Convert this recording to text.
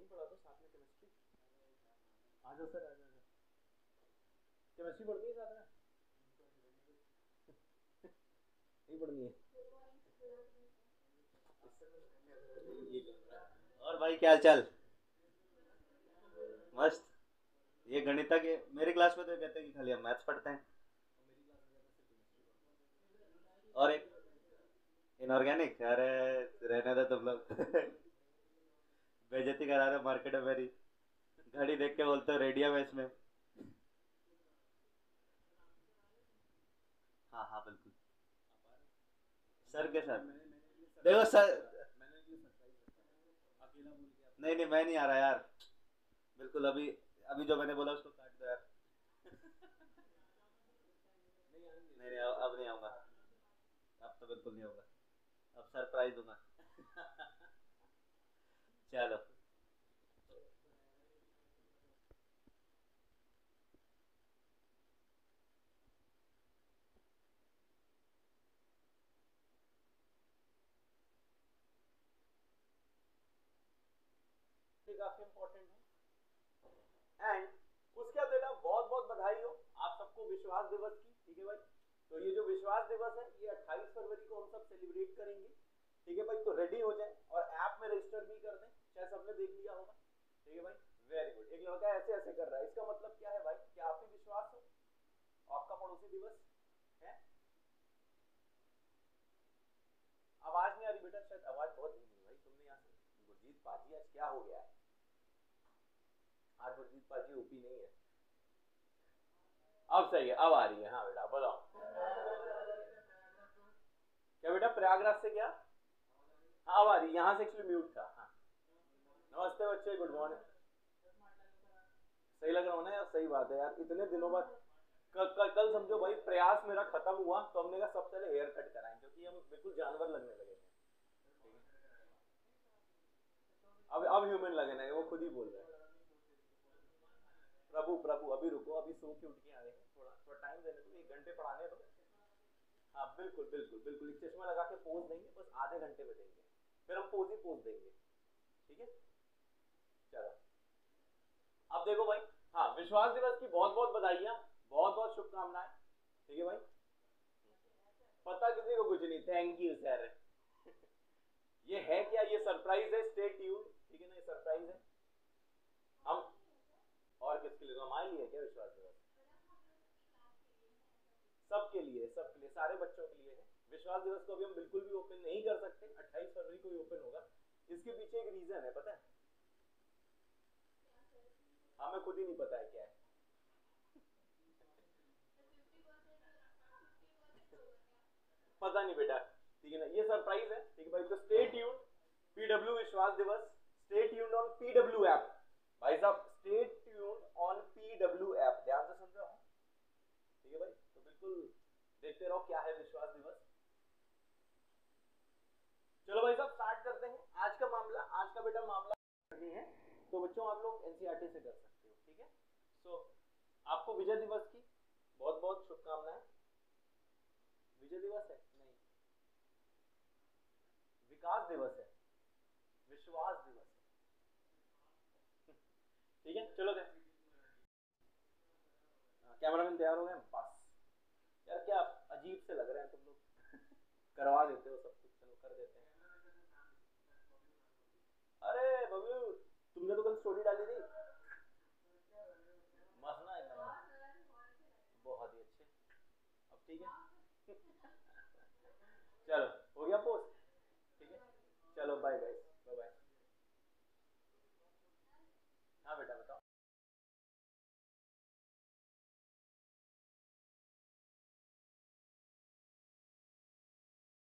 यहीं पढ़ा दो साथ में केमिस्ट्री आ जाओ सर आ जाओ केमिस्ट्री पढ़नी है साथ में? नहीं पढ़नी है। और भाई क्या हाल चाल मस्त। ये गणिता के मेरे क्लास में तो कहते हैं कि खाली हम मैथ्स पढ़ते हैं। और एक इनऑर्गेनिक अरे रहने दो तुम लोग। बेजती करा रहे मार्केट में मेरी। घड़ी देख के बोलते रेडियम है इसमें? हाँ हाँ बिल्कुल। सर के साथ। देखो, सर नहीं नहीं, मैं नहीं आ रहा यार। बिल्कुल, अभी अभी जो मैंने बोला उसको काट दो यार। नहीं नहीं अब अब नहीं आऊँगा। अब तो बिल्कुल नहीं होगा। अब सरप्राइज़ दूँगा। चलो। काफ़ी इंपॉर्टेंट है। एंड उसके बाद बेटा बहुत बहुत बधाई हो। आप सबको विश्वास दिवस की, ठीक है भाई? तो ये जो विश्वास दिवस है, ये 28 फरवरी को हम सब सेलिब्रेट करेंगे। ठीक है भाई? तो रेडी हो जाए और ऐप में रजिस्टर भी कर दें शायद सबने देख लिया होगा ठीक है भाई वेरी गुड एक लड़का ऐसे ऐसे कर रहा है, इसका मतलब क्या है भाई? क्या आप विश्वास हो? आपका पड़ोसी दिवस है? आवाज़ नहीं आ रही बेटा, शायद आवाज़ बहुत धीमी भाई, तुमने यहाँ से गुरजीत पाजी, आज क्या हो गया है? आज गुरजीत पाजी ओपी नहीं है। अब सही है, अब आ रही है हाँ बेटा बताओ क्या बेटा, प्रयागराज से क्या? हाँ आ रही यहाँ से एक्चुअली म्यूट था। नमस्ते बच्चे गुड मॉर्निंग सही लग रहा हूँ ना यार? सही बात है यार। इतने दिनों बाद कल कल कल समझो भाई, प्रयास मेरा खत्म हुआ। तो हमने कहा सबसे पहले हेयर कट कराएँ, क्योंकि हम बिल्कुल जानवर लगने लगे अब अब ह्यूमन लगे ना, वो खुद ही बोल रहे हैं। प्रभु प्रभु, अभी रुको, अभी सो के उठ के आ हैं। थोड़ा थोड़ा टाइम देने दो, एक घंटे पढ़ाने दो। हाँ बिल्कुल बिल्कुल बिल्कुल। चश्मा लगा के पोज देंगे, बस आधे घंटे में देंगे फिर हम पोज ही पोज देंगे। ठीक है? चलो। अब देखो भाई हाँ विश्वास दिवस की बहुत बहुत बधाइयाँ बहुत बहुत शुभकामनाएँ। ठीक है भाई? पता किसी को कुछ नहीं थैंक यू सर ये है क्या? ये सरप्राइज़ है स्टे ट्यून ठीक है ना, ये सरप्राइज़ है। हम और किसके लिए? हमारे लिए क्या विश्वास दिवस? सबके लिए सबके लिए, सारे बच्चों के लिए है। विश्वास दिवस को अभी हम बिल्कुल भी ओपन नहीं कर सकते। 28 फरवरी को ही ओपन होगा। इसके पीछे एक रीजन है, पता है? हमें खुद ही नहीं पता है क्या है। पता नहीं बेटा ठीक है ना? ये सरप्राइज़ है ठीक है भाई? तो स्टे ट्यून पीडब्ल्यू विश्वास दिवस stay tune on PW app भाई साहब stay tune on PW app ध्यान से सुन रहे हो? ठीक है भाई? तो बिल्कुल देखते रहो क्या है विश्वास दिवस। चलो भाई साहब स्टार्ट करते हैं। आज का मामला आज का बेटा मामला है। तो बच्चों आप लोग एनसीईआरटी से कर सकते सो आपको विजय दिवस की बहुत बहुत शुभकामनाएँ। विजय दिवस है? नहीं। विकास दिवस है। विश्वास दिवस है। ठीक है, चलो दे कैमरामैन तैयार हो गए बस। यार, क्या अजीब से लग रहे हैं तुम लोग? करवा देते हो सब। चलो बाय बाय